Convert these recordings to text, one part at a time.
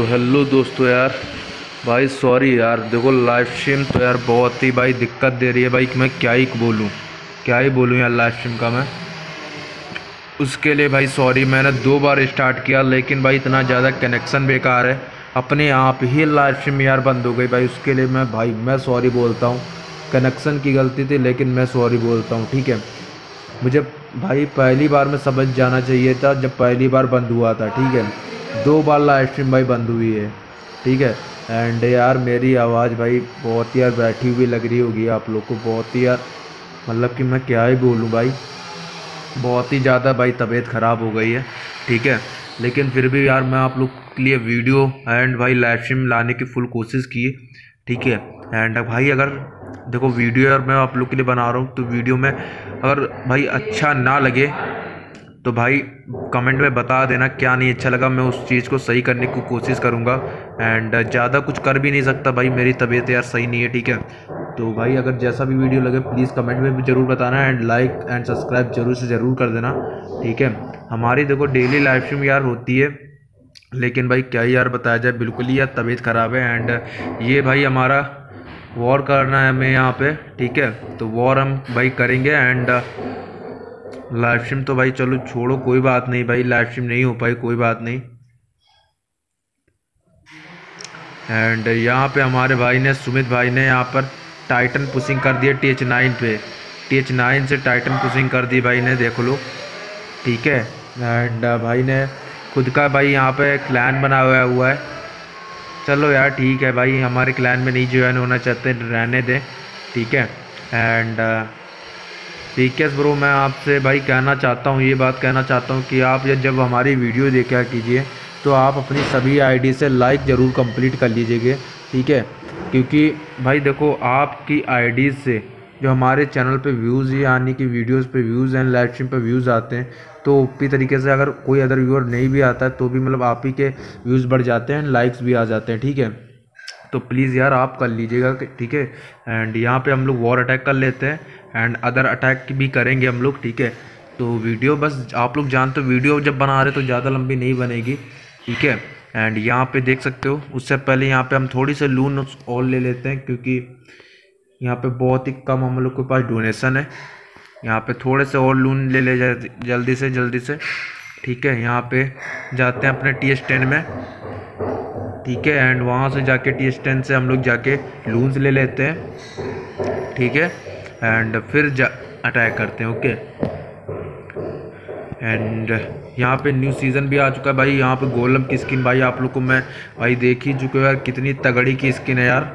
तो हेलो दोस्तों यार। भाई सॉरी यार। देखो लाइव स्ट्रीम तो यार बहुत ही भाई दिक्कत दे रही है भाई कि मैं क्या ही बोलूँ। क्या ही बोलूँ यार लाइव स्ट्रीम का मैं। उसके लिए भाई सॉरी मैंने दो बार स्टार्ट किया, लेकिन भाई इतना ज़्यादा कनेक्शन बेकार है। अपने आप ही लाइव स्ट्रीम यार बंद हो गई भाई। उसके लिए मैं भाई, मैं सॉरी बोलता हूँ। कनेक्शन की गलती थी, लेकिन मैं सॉरी बोलता हूँ, ठीक है? मुझे भाई, पहली बार में समझ जाना चाहिए था जब पहली बार बंद हुआ था, ठीक है? दो बार लाइव स्ट्रीम भाई बंद हुई है, ठीक है? एंड यार मेरी आवाज़ भाई बहुत यार बैठी हुई लग रही होगी आप लोग को, बहुत ही यार मतलब कि मैं क्या ही बोलूँ भाई? बहुत ही ज़्यादा भाई तबीयत ख़राब हो गई है, ठीक है? लेकिन फिर भी यार मैं आप लोग के लिए वीडियो एंड भाई लाइव स्ट्रीम लाने की फुल कोशिश की, ठीक है? एंड भाई अगर, देखो वीडियो यार मैं आप लोग के लिए बना रहा हूँ तो वीडियो में अगर भाई अच्छा ना लगे तो भाई कमेंट में बता देना क्या नहीं अच्छा लगा। मैं उस चीज़ को सही करने की को कोशिश करूँगा। एंड ज़्यादा कुछ कर भी नहीं सकता भाई। मेरी तबीयत यार सही नहीं है, ठीक है? तो भाई, अगर जैसा भी वीडियो लगे प्लीज़ कमेंट में भी ज़रूर बताना। एंड लाइक एंड सब्सक्राइब ज़रूर से ज़रूर कर देना, ठीक है? हमारी देखो डेली लाइव स्ट्रीम यार होती है। लेकिन भाई, क्या ही यार बताया जाए। बिल्कुल ही यार तबीयत ख़राब है। एंड ये भाई हमारा वॉर करना है हमें यहाँ पे, ठीक है? तो वॉर हम भाई करेंगे। एंड लाइव स्ट्रीम तो भाई चलो छोड़ो, कोई बात नहीं भाई लाइव स्ट्रीम नहीं हो पाई, कोई बात नहीं। एंड यहाँ पे हमारे भाई ने, सुमित भाई ने यहाँ पर टाइटन पुशिंग कर दिया टी एच नाइन पे। टी एच नाइन से टाइटन पुशिंग कर दी भाई ने, देख लो। ठीक है? एंड भाई ने खुद का भाई यहाँ पे क्लैन बना हुआ हुआ है। चलो यार, ठीक है भाई, हमारे क्लैन में नहीं ज्वाइन होना चाहते, रहने दें। ठीक है? एंड पीकेस ब्रो मैं आपसे भाई कहना चाहता हूँ, ये बात कहना चाहता हूँ कि आप जब हमारी वीडियो देखा कीजिए तो आप अपनी सभी आईडी से लाइक ज़रूर कंप्लीट कर लीजिएगा, ठीक है? क्योंकि भाई देखो, आपकी आईडी से जो हमारे चैनल पे व्यूज़ यानी कि वीडियोस पे व्यूज़ एंड लाइव स्ट्रीम पे व्यूज़ आते हैं तो ओपी तरीके से अगर कोई अदर व्यूअर नहीं भी आता है तो भी मतलब आप ही के व्यूज़ बढ़ जाते हैं लाइक्स भी आ जाते हैं, ठीक है? तो प्लीज़ यार आप कर लीजिएगा, ठीक है? एंड यहाँ पे हम लोग वॉर अटैक कर लेते हैं एंड अदर अटैक भी करेंगे हम लोग, ठीक है? तो वीडियो बस, आप लोग जानते हो वीडियो जब बना रहे तो ज़्यादा लंबी नहीं बनेगी, ठीक है? एंड यहाँ पे देख सकते हो, उससे पहले यहाँ पे हम थोड़ी से लून और ले लेते हैं, क्योंकि यहाँ पे बहुत ही कम हम लोग के पास डोनेशन है। यहाँ पे थोड़े से और लून ले ले जल्दी से जल्दी से, ठीक है? यहाँ पे जाते हैं अपने टी एस टेन में। ठीक है एंड वहाँ से जाके टी स्टैंड से हम लोग जाके लूज ले लेते हैं। ठीक है एंड फिर जा अटैक करते हैं ओके एंड यहाँ पे न्यू सीज़न भी आ चुका है भाई। यहाँ पे गोलम की स्किन भाई, आप लोग को मैं, भाई देख ही चुके यार, कितनी तगड़ी की स्किन है यार।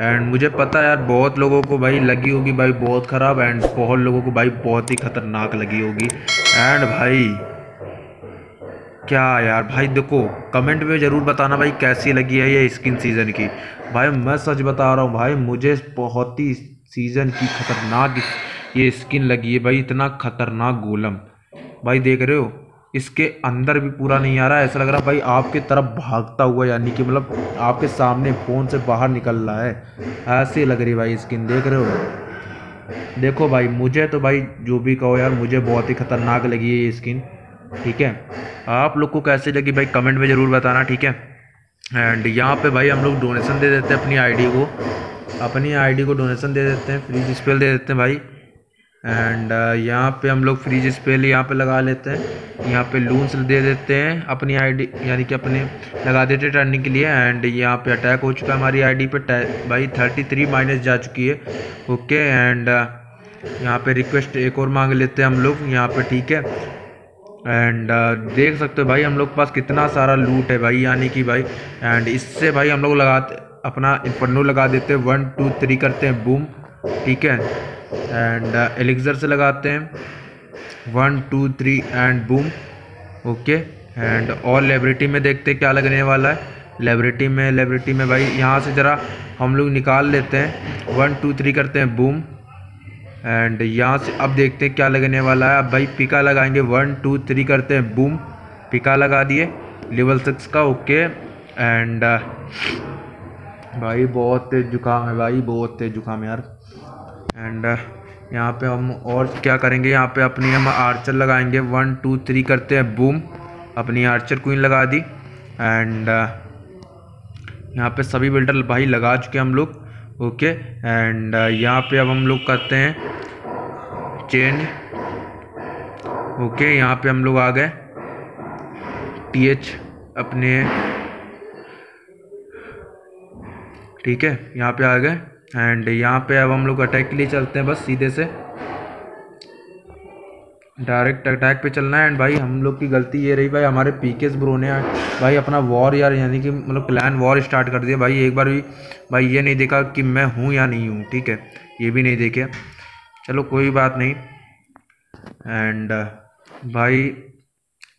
एंड मुझे पता है यार, बहुत लोगों को भाई लगी होगी भाई, बहुत ख़राब एंड बहुत लोगों को भाई बहुत ही ख़तरनाक लगी होगी। एंड भाई क्या यार भाई देखो कमेंट में ज़रूर बताना भाई कैसी लगी है ये स्किन सीज़न की। भाई मैं सच बता रहा हूँ भाई, मुझे बहुत ही सीज़न की ख़तरनाक ये स्किन लगी है भाई, इतना ख़तरनाक गोलम। भाई देख रहे हो, इसके अंदर भी पूरा नहीं आ रहा, ऐसा लग रहा भाई आपके तरफ़ भागता हुआ, यानी कि मतलब आपके सामने फ़ोन से बाहर निकल रहा है। ऐसी लग रही भाई स्किन देख रहे हो? देखो भाई, मुझे तो भाई जो भी कहो यार, मुझे बहुत ही ख़तरनाक लगी है ये स्किन ठीक है? आप लोग को कैसे लगी भाई? कमेंट में ज़रूर बताना ठीक है? एंड यहाँ पे भाई हम लोग डोनेशन दे देते हैं अपनी आईडी को। अपनी आईडी को डोनेशन दे देते हैं फ्री स्पेल दे देते हैं भाई। एंड uh, यहाँ पे हम लोग फ्रीज स्पेल यहाँ पे लगा लेते हैं। यहाँ पे लून्स दे देते हैं अपनी आईडी यानी कि अपने लगा देते हैं टर्निंग के लिए। एंड यहाँ पे अटैक हो चुका है हमारी आईडी पे। भाई थर्टी थ्री माइनस जा चुकी है। ओके एंड uh, यहाँ पे रिक्वेस्ट एक और मांग लेते हैं हम लोग। यहाँ पे ठीक है? एंड uh, देख सकते हो भाई हम लोग के पास कितना सारा लूट है भाई यानी कि भाई एंड इससे भाई हम लोग लगाते अपना इन्फर्नो लगा देते हैं। वन टू थ्री करते हैं बूम ठीक है? एंड एलिक्सर से लगाते हैं। One two three and boom okay and और लेबरिटी में देखते हैं क्या लगने वाला है। लेबरिटी में लेबरिटी में भाई यहाँ से ज़रा हम लोग निकाल लेते हैं। वन टू थ्री करते हैं बूम एंड यहाँ से अब देखते हैं क्या लगने वाला है। अब भाई पिका लगाएँगे। वन टू थ्री करते हैं। बूम पिका लगा दिए। लेवल सिक्स का ओके एंड भाई बहुत तेज जुकाम है भाई, बहुत तेज जुकाम यार। एंड यहाँ पे हम और क्या करेंगे? यहाँ पे अपनी हम आर्चर लगाएँगे। वन टू थ्री करते हैं। बूम अपनी आर्चर क्वीन लगा दी। एंड यहाँ पे सभी बिल्डर भाई लगा चुके हम लोग। ओके एंड यहाँ पे अब हम लोग करते हैं चेंज ओके, यहाँ पे हम लोग आ गए। टी एच अपने। ठीक है, यहाँ पे आ गए एंड यहाँ पे अब हम लोग अटैक के लिए चलते हैं बस, सीधे से। डायरेक्ट अटैक पे चलना है एंड भाई हम लोग की गलती ये रही, भाई हमारे पीकेस ब्रो ने भाई अपना वॉर यार, यानी कि मतलब प्लान वॉर स्टार्ट कर दिया। भाई एक बार भी, भाई ये नहीं देखा कि मैं हूँ या नहीं हूँ, ठीक है? ये भी नहीं देखे। चलो कोई बात नहीं। एंड भाई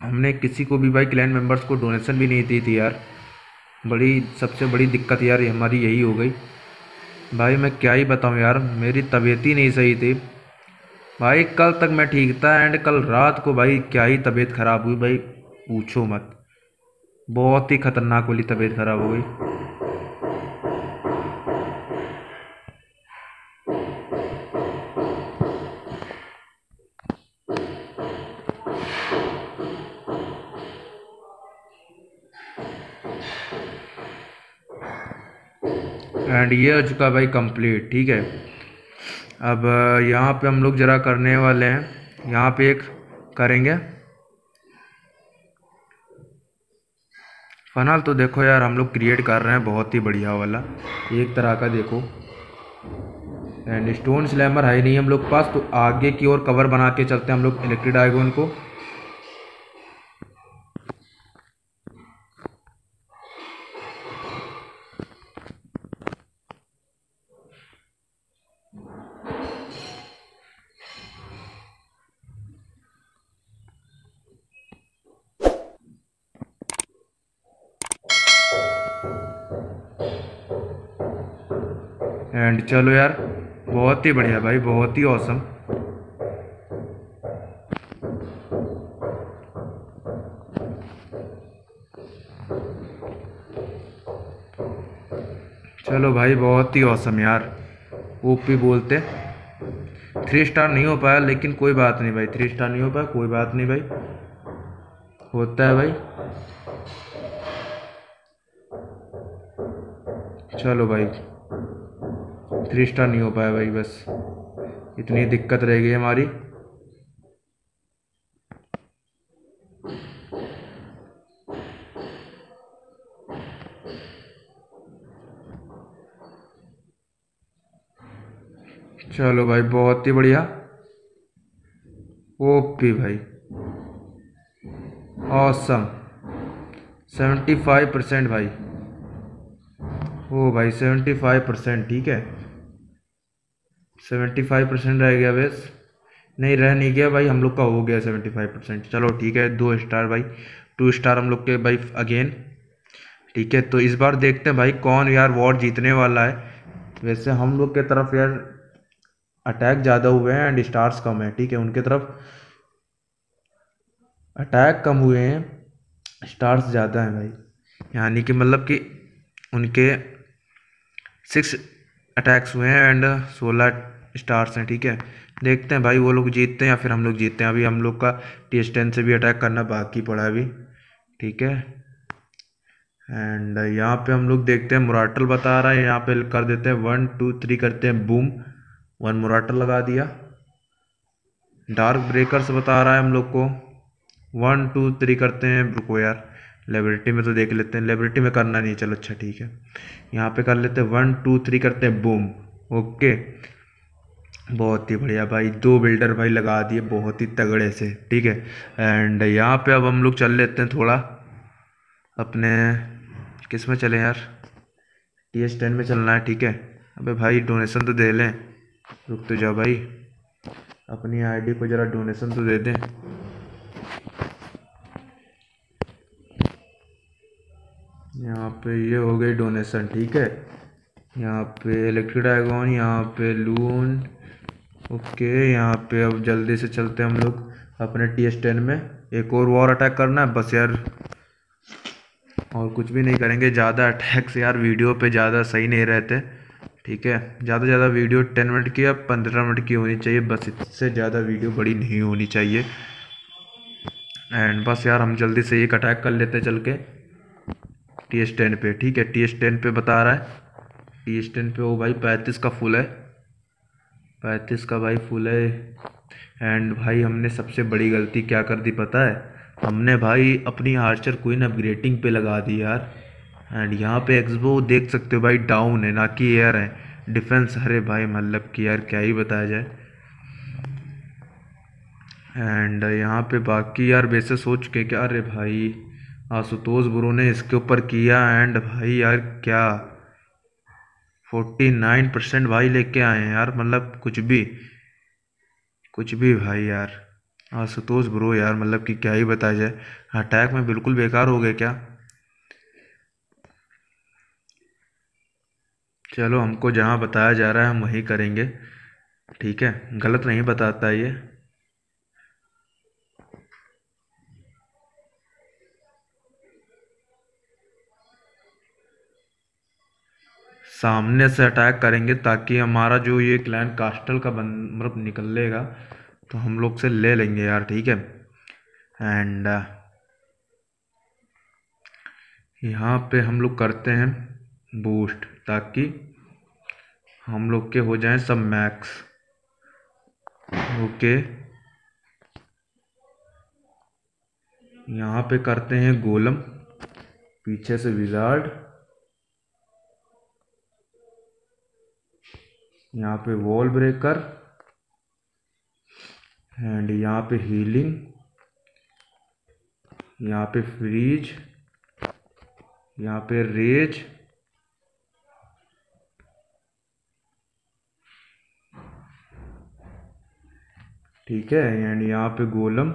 हमने किसी को भी, भाई क्लैन मेंबर्स को डोनेशन भी नहीं दी थी यार। बड़ी, सबसे बड़ी दिक्कत यार हमारी यही हो गई। भाई मैं क्या ही बताऊँ यार, मेरी तबीयत ही नहीं सही थी। भाई, कल तक मैं ठीक था एंड कल रात को भाई क्या ही तबीयत ख़राब हुई भाई, पूछो मत। बहुत ही ख़तरनाक वाली तबीयत ख़राब हो गई। एंड ये हो चुका भाई कंप्लीट ठीक है। अब यहाँ पे हम लोग ज़रा करने वाले हैं। यहाँ पे एक करेंगे। फनल तो देखो यार, हम लोग क्रिएट कर रहे हैं बहुत ही बढ़िया वाला। एक तरह का देखो। एंड स्टोन स्लैमर है नहीं हम लोग पास तो आगे की ओर कवर बना के चलते हैं हम लोग इलेक्ट्रिक डायगोन को। एंड चलो यार, बहुत ही बढ़िया भाई, बहुत ही औसम चलो भाई, बहुत ही औसम यार। ओपी बोलते। थ्री स्टार नहीं हो पाया, लेकिन कोई बात नहीं भाई थ्री स्टार नहीं हो पाया, कोई बात नहीं भाई। होता है भाई। चलो भाई। थ्री स्टार नहीं हो पाया भाई, बस। इतनी दिक्कत रह गई हमारी। चलो भाई, बहुत ही बढ़िया। ओपी भाई। ऑसम सेवेंटी फाइव परसेंट भाई। ओ भाई सेवेंटी फाइव परसेंट ठीक है। सेवेंटी फाइव परसेंट रह गया बेस। नहीं, रह नहीं गया भाई, हम लोग का हो गया सेवेंटी फाइव परसेंट। चलो, ठीक है, दो स्टार भाई, टू स्टार हम लोग के भाई अगेन ठीक है तो इस बार देखते हैं भाई कौन यार वॉर जीतने वाला है। वैसे हम लोग के तरफ़ यार अटैक ज़्यादा हुए हैं एंड स्टार्स कम है, ठीक है, उनके तरफ़ अटैक कम हुए हैं स्टार्स ज़्यादा हैं भाई। यानी कि मतलब कि उनके सिक्स अटैक्स हुए हैं एंड सोलह स्टार्स हैं, ठीक है? देखते हैं भाई वो लोग जीतते हैं या फिर हम लोग जीतते हैं। अभी हम लोग का टी एस टेन से भी अटैक करना बाकी पड़ा अभी, ठीक है? एंड यहाँ पे हम लोग देखते हैं मोराटल बता रहा है, यहाँ पे कर देते हैं वन टू थ्री करते हैं बूम वन मोराटल लगा दिया। डार्क ब्रेकर्स बता रहा है हम लोग को वन टू थ्री करते हैं, रुको यार लेबरिटी में तो देख लेते हैं लेबरिटी में करना नहीं, चलो अच्छा ठीक है। यहाँ पे कर लेते हैं वन टू थ्री करते हैं बूम ओके बहुत ही बढ़िया भाई, दो बिल्डर भाई लगा दिए बहुत ही तगड़े से, ठीक है? एंड यहाँ पे अब हम लोग चल लेते हैं थोड़ा, अपने, किसमें चले यार? टी एस टेन में चलना है, ठीक है? अबे भाई डोनेशन तो दे लें। रुक तो जाओ भाई। अपनी आईडी को ज़रा डोनेशन तो दे दें। यहाँ पे ये हो गई डोनेशन ठीक है? यहाँ पे इलेक्ट्रिक डायगॉन यहाँ पे लून ओके, यहाँ पे अब जल्दी से चलते हैं हम लोग अपने टी एस टेन में। एक और वॉर अटैक करना है, बस यार। और कुछ भी नहीं करेंगे, ज़्यादा अटैक्स यार वीडियो पे ज़्यादा सही नहीं रहते। ठीक है, ज़्यादा से ज़्यादा वीडियो टेन मिनट की या पंद्रह मिनट की होनी चाहिए, बस इससे ज़्यादा वीडियो बड़ी नहीं होनी चाहिए। एंड बस यार, हम जल्दी से एक अटैक कर लेते चल के टी एस टेन पे। ठीक है टी एस टेन पे बता रहा है। टी एस टेन पे वो भाई पैंतीस का फुल है। पैंतीस का भाई फुल है। एंड भाई, हमने सबसे बड़ी गलती क्या कर दी पता है? हमने भाई अपनी आर्चर क्वीन अपग्रेडिंग पे लगा दी यार। एंड यहाँ पे एक्सबो देख सकते हो भाई डाउन है, ना कि एयर है। डिफेंस अरे भाई मतलब कि यार क्या ही बताया जाए। एंड यहाँ पे बाकी यार वैसे सोच के क्या? अरे भाई, आशुतोष ब्रो ने इसके ऊपर किया। एंड भाई यार, क्या? फोर्टी नाइन परसेंट भाई लेके आए हैं यार मतलब कुछ भी कुछ भी भाई यार। आशुतोष ब्रो यार मतलब कि क्या ही बताया जाए। अटैक में बिल्कुल बेकार हो गए क्या? चलो, हमको जहाँ बताया जा रहा है, हम वहीं करेंगे। ठीक है? गलत नहीं बताता ये। सामने से अटैक करेंगे ताकि हमारा जो ये क्लैन कास्टल का बन मतलब निकलेगा तो हम लोग से ले लेंगे यार, ठीक है? एंड यहाँ पे हम लोग करते हैं बूस्ट ताकि हम लोग के हो जाएँ सब मैक्स ओके यहाँ पे करते हैं गोलम पीछे से विजार्ड यहाँ पे वॉल ब्रेकर एंड यहाँ पे हीलिंग यहाँ पे फ्रीज यहाँ पे रेज ठीक है? एंड यहाँ पे गोलम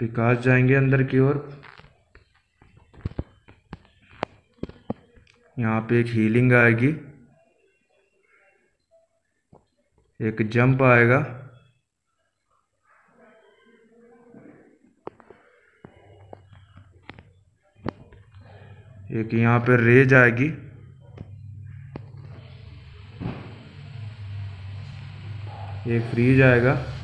विकास जाएँगे अंदर की ओर। यहाँ पे एक हीलिंग आएगी। एक जंप आएगा। एक यहाँ पे रेज आएगी। एक फ्रीज आएगा।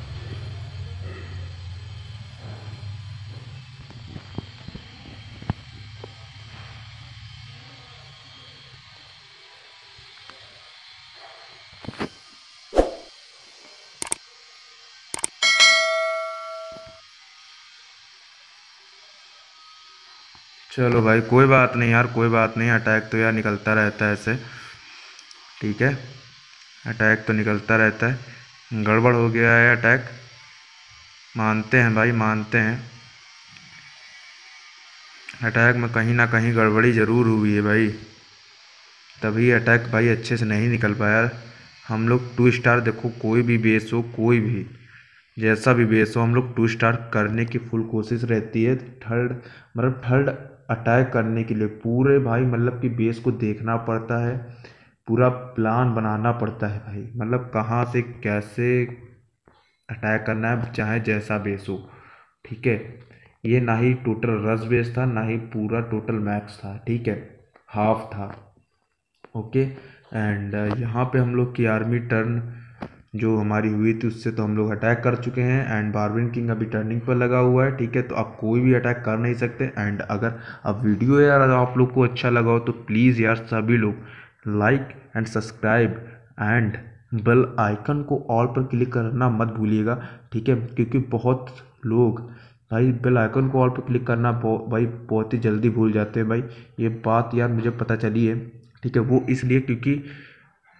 चलो भाई, कोई बात नहीं यार, कोई बात नहीं। अटैक तो यार निकलता रहता है ऐसे। ठीक है? अटैक तो निकलता रहता है। गड़बड़ हो गया है अटैक मानते हैं भाई, मानते हैं। अटैक में कहीं ना कहीं गड़बड़ी ज़रूर हुई है भाई। तभी अटैक भाई अच्छे से नहीं निकल पाया हम लोग टू स्टार देखो, कोई भी बेस हो, कोई भी। जैसा भी बेस हो, हम लोग टू स्टार करने की फुल कोशिश रहती है। थर्ड मतलब थर्ड अटैक करने के लिए पूरे भाई मतलब कि बेस को देखना पड़ता है, पूरा प्लान बनाना पड़ता है भाई। मतलब कहाँ से कैसे अटैक करना है, चाहे जैसा बेस हो, ठीक है? ये ना ही टोटल रस बेस था, ना ही पूरा टोटल मैक्स था, ठीक है? हाफ़ था ओके एंड यहाँ पे हम लोग की आर्मी टर्न जो हमारी हुई थी, उससे तो हम लोग अटैक कर चुके हैं एंड बारविन किंग अभी टर्निंग पर लगा हुआ है, ठीक है? तो आप कोई भी अटैक कर नहीं सकते एंड अगर अब वीडियो यार आप लोग को अच्छा लगा हो तो प्लीज़ यार सभी लोग like and subscribe and bell icon को ऑल पर क्लिक करना मत भूलिएगा, ठीक है? क्योंकि बहुत लोग भाई बेल आइकन को ऑल पर क्लिक करना भाई बहुत ही जल्दी भूल जाते हैं भाई। ये बात यार मुझे पता चली है, ठीक है? वो इसलिए क्योंकि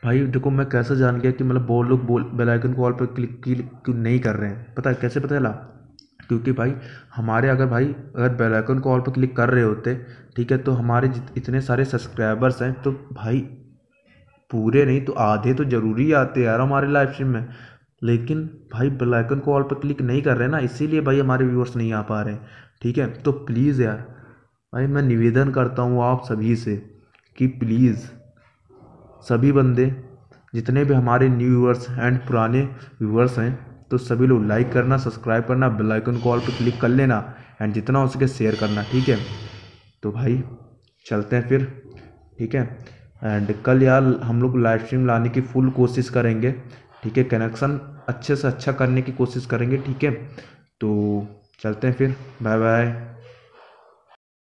भाई, देखो मैं कैसे जान गया कि मतलब वो लोग बोल बेल आइकन पर क्लिक क्यों नहीं कर रहे हैं? पता है, कैसे पता चला? क्योंकि भाई, हमारे अगर भाई, अगर बेल आइकन पर क्लिक कर रहे होते, ठीक है तो हमारे इतने सारे सब्सक्राइबर्स हैं तो भाई, पूरे नहीं तो आधे तो ज़रूरी आते यार हमारे लाइव स्ट्रीम में। लेकिन भाई बेल आइकन पर क्लिक नहीं कर रहे ना, इसीलिए भाई हमारे व्यूअर्स नहीं आ पा रहे ठीक है? तो प्लीज़ यार, भाई मैं निवेदन करता हूँ आप सभी से कि प्लीज़ सभी बंदे, जितने भी हमारे न्यू व्यूअर्स एंड पुराने व्यूअर्स हैं तो सभी लोग लाइक करना, सब्सक्राइब करना, बेल आइकन कॉल पर क्लिक कर लेना, एंड जितना हो सके शेयर करना, ठीक है? तो भाई, चलते हैं फिर, ठीक है? एंड कल यार हम लोग लाइव स्ट्रीम लाने की फुल कोशिश करेंगे, ठीक है? कनेक्शन अच्छे से अच्छा करने की कोशिश करेंगे, ठीक है? तो चलते हैं फिर बाय बाय